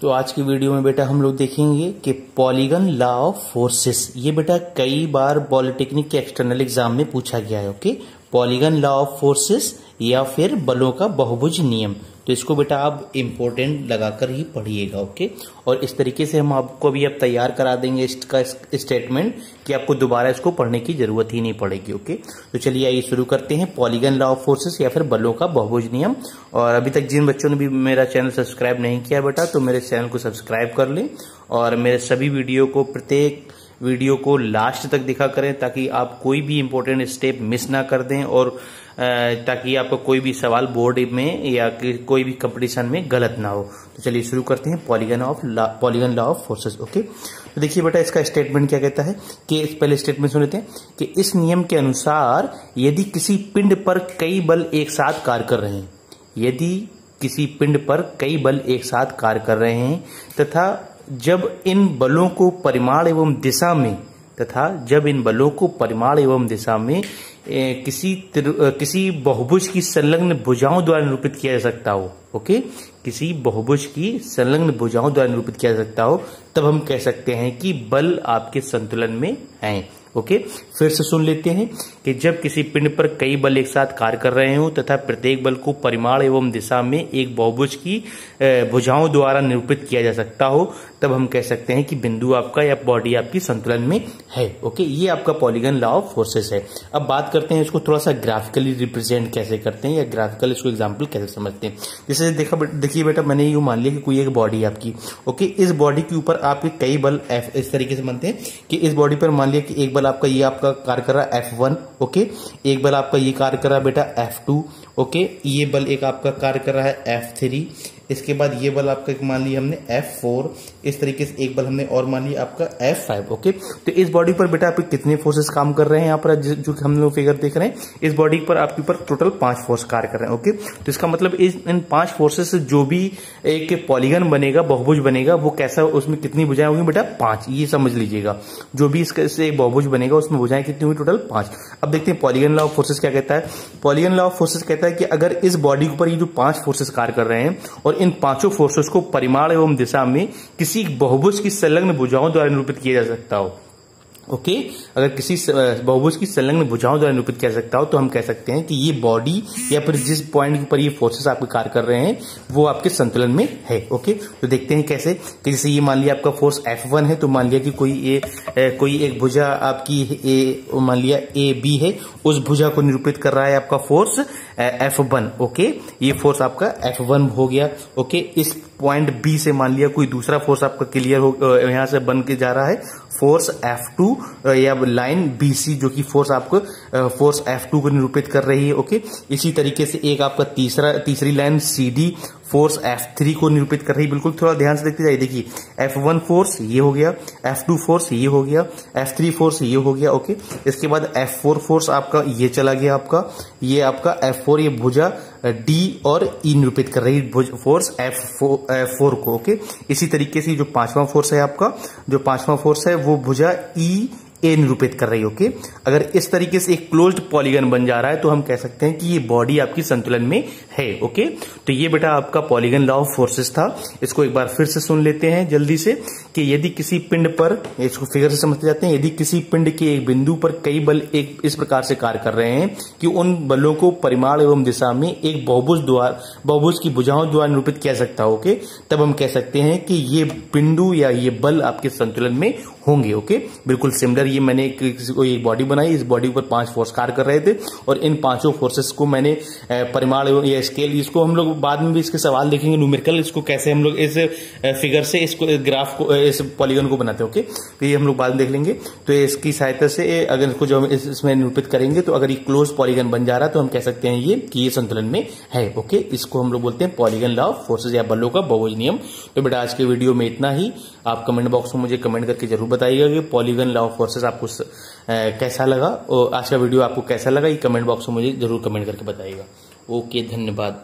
तो आज की वीडियो में बेटा हम लोग देखेंगे कि पॉलीगन लॉ ऑफ़ फोर्सेस ये बेटा कई बार पॉलिटेक्निक के एक्सटर्नल एग्ज़ाम में पूछा गया है okay polygon law of forces या फिर बलों का बहुभुज नियम। तो इसको बेटा आप इम्पोर्टेंट लगाकर ही पढ़िएगा ओके और इस तरीके से हम आपको अभी अब तैयार करा देंगे इसका स्टेटमेंट कि आपको दोबारा इसको पढ़ने की ज़रूरत ही नहीं पड़ेगी ओके तो चलिए आइए शुरू करते हैं। पॉलीगन लॉ ऑफ़ फोर्सेस या फिर बलों का बहुभुज नियम। और अभी तक जिन बच्चों ने भी मेरा चैनल सब्सक्राइब नहीं किया बेटा तो मेरे चैनल को सब्सक्राइब कर लें। और मेरे सभी वीडियो को प्रत्येक वीडियो को लास्ट तक दिखा करें ताकि आप कोई भी इंपॉर्टेंट स्टेप मिस ना कर दें और ताकि आपका कोई भी सवाल बोर्ड में या कोई भी कंपटीशन में गलत ना हो। तो चलिए शुरू करते हैं polygon of polygon law of forces okay तो देखिए बेटा, इसका स्टेटमेंट क्या कहता है कि पहले स्टेटमेंट सुन लेते हैं कि इस नियम के अनुसार यदि किसी पिंड पर कई बल एक साथ कार्य कर रहे हैं, यदि किसी पिंड पर कई बल एक साथ कार्य कर रहे हैं तथा जब इन बलों को परिमाण एवं दिशा में तथा जब इन बलों को परिमाण एवं दिशा में ए, किसी किसी बहुभुज की संलग्न भुजाओं द्वारा निरूपित किया जा सकता हो ओके? किसी बहुभुज की संलग्न भुजाओं द्वारा निरूपित किया जा सकता हो तब हम कह सकते हैं कि बल आपके संतुलन में हैं। ओके? फिर से सुन लेते हैं कि जब किसी पिंड पर कई बल एक साथ कार्य कर रहे हो तथा प्रत्येक बल को परिमाण एवं दिशा में एक बहुभुज की भुजाओं द्वारा निरूपित किया जा सकता हो, तब हम कह सकते हैं कि बिंदु आपका या बॉडी आपकी संतुलन में है, ओके? ये आपका पॉलीगन लॉ ऑफ़ फोर्सेस है। अब बात करते हैं इसको थोड़ा सा ग्राफिकली रिप्रेजेंट कैसे करते हैं या ग्राफिकल इसको एग्ज़ाम्पल कैसे समझते हैं। जैसे देखा देखिए बेटा, मैंने यू मान लिया कि कोई एक बॉडी आपकी, ओके? इस बॉडी के ऊपर आपके कई बल इस तरीके से बनते हैं कि इस बॉडी पर मान लिया कि एक बल आपका ये आपका कार्य कर रहा है एफ़ वन ओके एक बल आपका ये कार्य कर रहा है बेटा एफ़ टू ओके ये बल एक आपका कार्य कर रहा है एफ़ थ्री इसके बाद ये बल आपका एक मान लिया हमने F4 इस तरीके से एक बल हमने और मान लिया आपका F5 ओके तो इस बॉडी पर बेटा आप कितने फोर्सेस काम कर रहे हैं यहाँ पर जो हम लोग फिगर देख रहे हैं, इस बॉडी पर आपके ऊपर टोटल पाँच फोर्स कार्य कर रहे हैं ओके तो इसका मतलब इस, इन पाँच फोर्सेस से जो भी एक पॉलीगन बनेगा, बहुभुज बनेगा, वो कैसा, उसमें कितनी भुजाएँ होंगी बेटा? पाँच, ये समझ लीजिएगा। जो भी इसका, इससे बहुभुज बनेगा, उसमें भुजाएँ कितनी होंगी? टोटल पाँच। अब देखते हैं पॉलीगन लॉ ऑफ़ फोर्सेस क्या कहता है। पॉलीगन लॉ ऑफ़ फोर्सेस कहता है कि अगर इस बॉडी के ऊपर ये जो पाँच फोर्सेस कार्य कर रहे हैं और इन पाँचों फोर्सेस को परिमाण एवं दिशा में किसी बहुभुज की संलग्न भुजाओं द्वारा निरूपित किया जा सकता हो। Okay okay? अगर किसी बहुभुज की संलग्न भुजाओं द्वारा निरूपित किया सकता हो तो हम कह सकते हैं कि ये बॉडी या फिर जिस पॉइंट के ऊपर ये फोर्सेस आपके कार्य कर रहे हैं वो आपके संतुलन में है ओके okay? तो देखते हैं कैसे कि जैसे ये मान लिया आपका फोर्स F1 है तो मान लिया कि कोई ए, कोई एक भुजा आपकी ए मान लिया ए बी है उस भुजा को निरूपित कर रहा है आपका फोर्स एफ़ वन ओके ये फोर्स आपका एफ़ वन हो गया ओके इस पॉइंट बी से मान लिया कोई दूसरा फोर्स आपका क्लियर हो यहाँ से बन के जा रहा है फोर्स एफ़ टू या लाइन सी जो कि फोर्स आपको फोर्स एफ़ टू को निरूपित कर रही है, ओके? इसी तरीके से एक आपका तीसरा, तीसरी लाइन डी फोर्स F3 को निरूपित कर रही है। बिल्कुल थोड़ा ध्यान से देखते जाइए। देखिए F1 फोर्स ये हो गया F2 फोर्स ये हो गया F3 फोर्स ये हो गया ओके। इसके बाद F4 फोर्स आपका ये चला गया आपका ये आपका F4 ये भुजा D और E निरूपित कर रही फोर्स F4, F4 को ओके। इसी तरीके से जो पांचवा फोर्स है आपका जो पांचवा फोर्स है वो भुजा ई E ए निरूपित कर रही है ओके अगर इस तरीके से एक क्लोज्ड पॉलीगन बन जा रहा है तो हम कह सकते हैं कि ये बॉडी आपकी संतुलन में है ओके तो ये बेटा आपका पॉलीगन लॉ ऑफ़ फोर्सेस था। इसको एक बार फिर से सुन लेते हैं जल्दी से कि यदि किसी पिंड पर, इसको फिगर से समझते जाते हैं, यदि किसी पिंड के एक बिंदु पर कई बल एक इस प्रकार से कार्य कर रहे हैं कि उन बलों को परिमाण एवं दिशा में एक बहुभुज द्वारा, बहुभुज की भुजाओं द्वारा निरूपित किया सकता है ओके तब हम कह सकते हैं कि ये बिंदु या ये बल आपके संतुलन में होंगे ओके? बिल्कुल सिमिलर ये मैंने एक, एक बॉडी बनाई इस बॉडी पर पाँच फोर्स कार्य कर रहे थे और इन पाँचों फोर्सेस को मैंने परिमाण या स्केल इसको हम लोग बाद में भी इसके सवाल देखेंगे न्यूमेरिकल इसको कैसे हम लोग इस फिगर से इसको ग्राफ को इस पॉलीगन को बनाते हैं ओके? तो ये हम लोग बाद में देख लेंगे। तो इसकी सहायता से अगर इसको जो हम इसमें निरूपित करेंगे तो अगर ये क्लोज पॉलीगन बन जा रहा है तो हम कह सकते हैं ये कि ये संतुलन में है ओके? इसको हम लोग बोलते हैं पॉलीगन लॉ फोर्सेज या बलों का बहुज नियम। तो बेटा आज के वीडियो में इतना ही। आप कमेंट बॉक्स में मुझे कमेंट करके ज़रूर बताइएगा कि पॉलीगन लॉ ऑफ़ फोर्सेस आपको कैसा लगा? और आज का वीडियो आपको कैसा लगा? ये कमेंट बॉक्स में मुझे ज़रूर कमेंट करके बताइएगा। ओके, धन्यवाद।